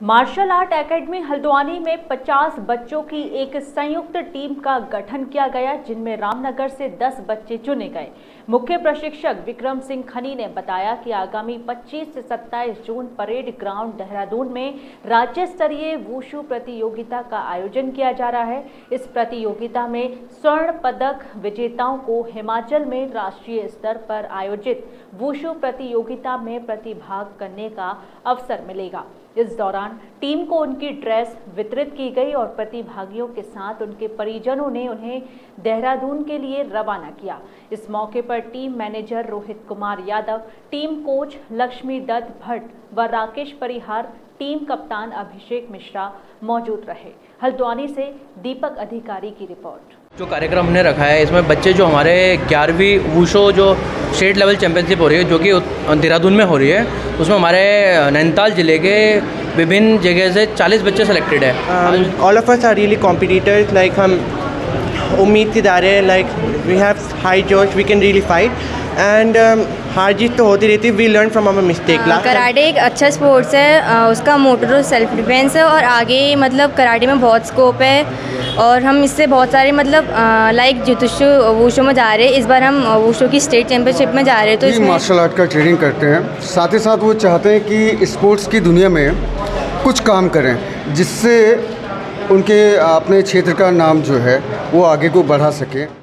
Martial art academy Haldwani में 50 बच्चों की एक संयुक्त टीम का गठन किया गया, जिनमें रामनगर से 10 बच्चे चुने गए। मुख्य प्रशिक्षक विक्रम सिंह खनी ने बताया कि आगामी 25 से 27 जून परेड ग्राउंड देहरादून में राज्य स्तरीय वूशु प्रतियोगिता का आयोजन किया जा रहा है। इस प्रतियोगिता में स्वर्ण पदक विजेताओं को हिमाचल में राष्ट्रीय स्तर पर आयोजित वूशु प्रतियोगिता में प्रतिभाग करने का अवसर मिलेगा। इस दौरान टीम को उनकी ड्रेस वितरित की गई और प्रतिभागियों के साथ उनके परिजनों ने उन्हें देहरादून के लिए रवाना किया। इस मौके पर team manager Rohit Kumar Yadav, team coach Lakshmi Dutt Bhatt व राकेश परिहार, टीम कप्तान अभिषेक मिश्रा मौजूद रहे। हल्द्वानी से दीपक अधिकारी की रिपोर्ट। जो कार्यक्रम हमने रखा है इसमें बच्चे जो हमारे ग्यारहवीं वूशो जो स्टेट लेवल चैम्पियनशिप हो रही है जो कि देहरादून में हो रही है उसमें हमारे नैनीताल ज़िले के विभिन्न जगह से 40 बच्चे सेलेक्टेड है। All of us are really competitors like हम उम्मीद रहे हैं लाइक वी हैव हाई जोश we can really fight and हार जीत तो होती रहती है we learn from our mistake karate एक अच्छा स्पोर्ट्स है उसका मोटर सेल्फ डिफेंस है और आगे मतलब कराटे में बहुत स्कोप है। और हम इससे बहुत सारे मतलब लाइक जितुशु वूशो में जा रहे हैं। इस बार हम वूशो की स्टेट चैम्पियनशिप में जा रहे हैं तो इसमें मार्शल आर्ट का ट्रेनिंग करते हैं। साथ ही साथ वो चाहते हैं कि स्पोर्ट्स की दुनिया में कुछ काम करें जिससे उनके अपने क्षेत्र का नाम जो है वो आगे को बढ़ा सके।